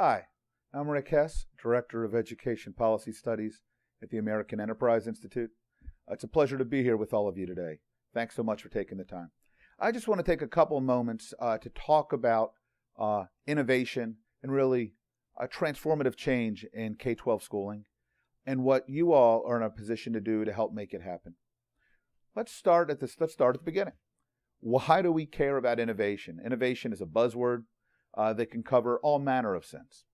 Hi, I'm Rick Hess, Director of Education Policy Studies at the American Enterprise Institute. It's a pleasure to be here with all of you today. Thanks so much for taking the time. I just want to take a couple moments uh, to talk about uh, innovation and really a transformative change in K 12 schooling and what you all are in a position to do to help make it happen. Let's start at this, let's start at the beginning. Why do we care about innovation? Innovation is a buzzword uh, that can cover all manner of sense.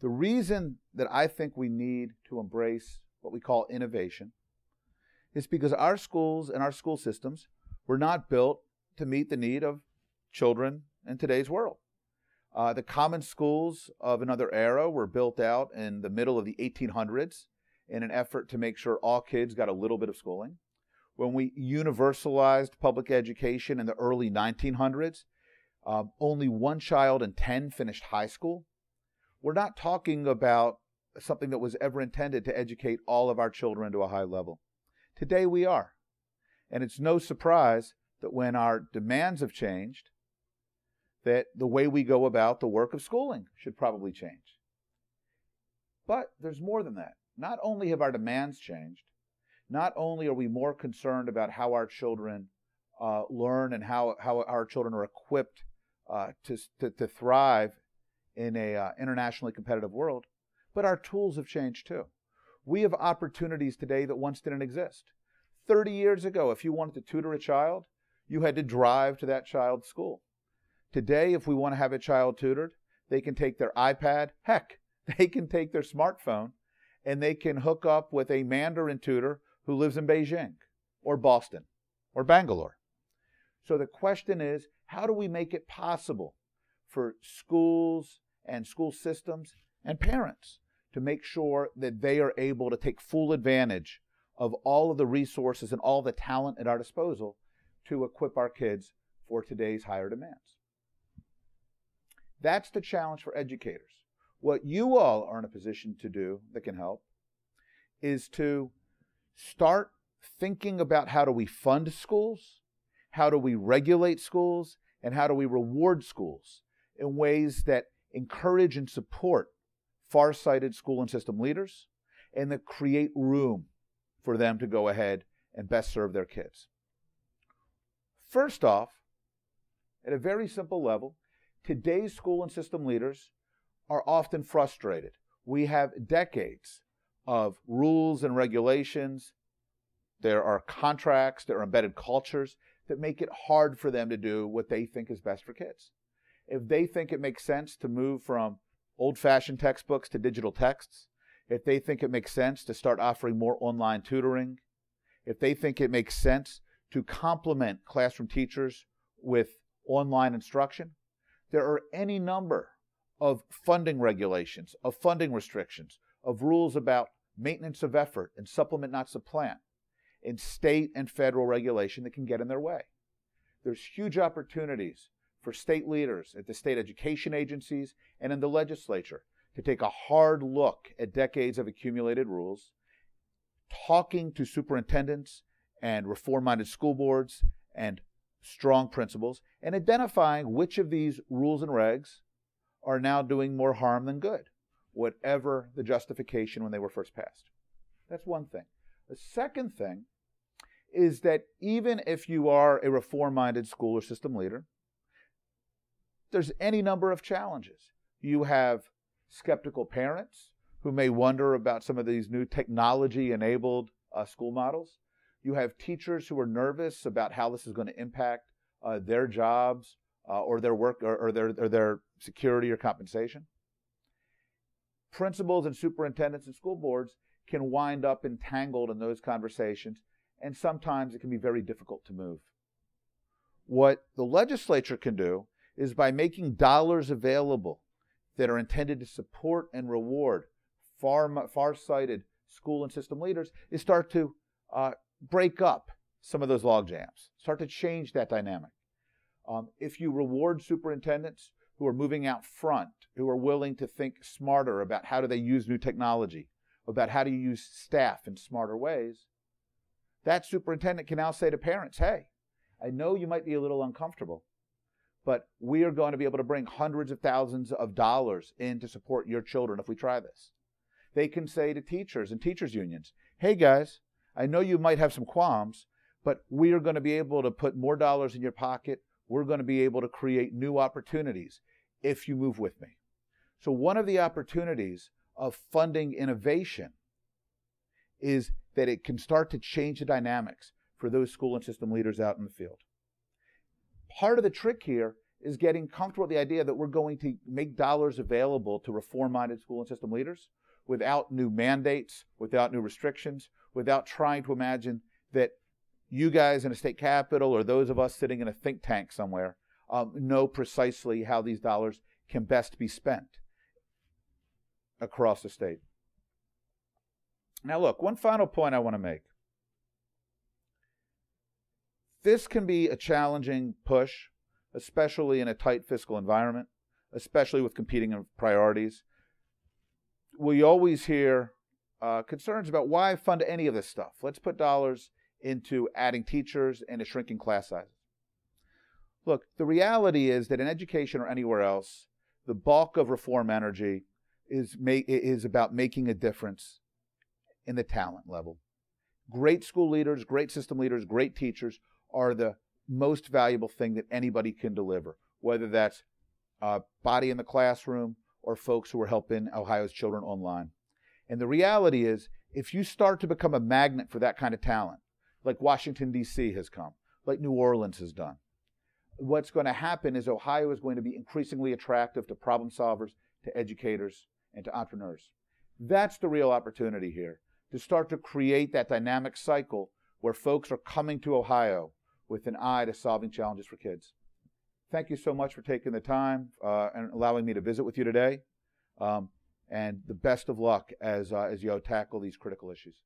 The reason that I think we need to embrace what we call innovation is because our schools and our school systems were not built to meet the need of children in today's world. Uh, the common schools of another era were built out in the middle of the 1800s in an effort to make sure all kids got a little bit of schooling. When we universalized public education in the early 1900s, um, only one child in 10 finished high school. We're not talking about something that was ever intended to educate all of our children to a high level. Today we are. And it's no surprise that when our demands have changed, that the way we go about the work of schooling should probably change. But there's more than that. Not only have our demands changed, not only are we more concerned about how our children uh, learn and how, how our children are equipped uh, to, to, to, thrive in a uh, internationally competitive world, but our tools have changed too. We have opportunities today that once didn't exist. 30 years ago, if you wanted to tutor a child, you had to drive to that child's school. Today, if we want to have a child tutored, they can take their iPad, heck, they can take their smartphone, and they can hook up with a Mandarin tutor who lives in Beijing or Boston or Bangalore. So the question is how do we make it possible for schools and school systems and parents to make sure that they are able to take full advantage of all of the resources and all the talent at our disposal to equip our kids for today's higher demands? That's the challenge for educators. What you all are in a position to do that can help is to start thinking about how do we fund schools, how do we regulate schools, and how do we reward schools in ways that encourage and support far-sighted school and system leaders and that create room for them to go ahead and best serve their kids. First off, at a very simple level, today's school and system leaders are often frustrated. We have decades of rules and regulations. There are contracts, there are embedded cultures that make it hard for them to do what they think is best for kids. If they think it makes sense to move from old fashioned textbooks to digital texts, if they think it makes sense to start offering more online tutoring, if they think it makes sense to complement classroom teachers with online instruction, there are any number of funding regulations, of funding restrictions, of rules about maintenance of effort and supplement not supplant in state and federal regulation that can get in their way. There's huge opportunities for state leaders at the state education agencies and in the legislature to take a hard look at decades of accumulated rules, talking to superintendents and reform minded school boards and strong principals, and identifying which of these rules and regs are now doing more harm than good, whatever the justification when they were first passed. That's one thing. The second thing is that even if you are a reform minded school or system leader, there's any number of challenges. You have skeptical parents who may wonder about some of these new technology enabled uh, school models. You have teachers who are nervous about how this is going to impact uh, their jobs uh, or their work or, or, their, or their security or compensation. Principals and superintendents and school boards can wind up entangled in those conversations, and sometimes it can be very difficult to move. What the legislature can do is by making dollars available that are intended to support and reward far, far-sighted school and system leaders is start to uh, break up some of those log jams, start to change that dynamic. Um, if you reward superintendents who are moving out front, who are willing to think smarter about how do they use new technology, about how do you use staff in smarter ways, that superintendent can now say to parents, hey, I know you might be a little uncomfortable, but we are going to be able to bring hundreds of thousands of dollars in to support your children if we try this. They can say to teachers and teachers unions, hey guys, I know you might have some qualms, but we are going to be able to put more dollars in your pocket. We're going to be able to create new opportunities if you move with me. So, one of the opportunities of funding innovation is that it can start to change the dynamics for those school and system leaders out in the field. Part of the trick here is getting comfortable with the idea that we're going to make dollars available to reform minded school and system leaders without new mandates, without new restrictions, without trying to imagine that you guys in a state capital or those of us sitting in a think tank somewhere um, know precisely how these dollars can best be spent across the state. Now, look, one final point I want to make. This can be a challenging push, especially in a tight fiscal environment, especially with competing priorities. We always hear uh, concerns about why fund any of this stuff. Let's put dollars into adding teachers and a shrinking class sizes. Look, the reality is that in education or anywhere else, the bulk of reform energy is, ma- is about making a difference in the talent level. Great school leaders, great system leaders, great teachers are the most valuable thing that anybody can deliver, whether that's a body in the classroom or folks who are helping Ohio's children online. And the reality is, if you start to become a magnet for that kind of talent, like Washington, D.C. has come, like New Orleans has done, what's going to happen is Ohio is going to be increasingly attractive to problem solvers, to educators, and to entrepreneurs. That's the real opportunity here to start to create that dynamic cycle where folks are coming to Ohio with an eye to solving challenges for kids. Thank you so much for taking the time uh, and allowing me to visit with you today. Um, and the best of luck as, uh, as you tackle these critical issues.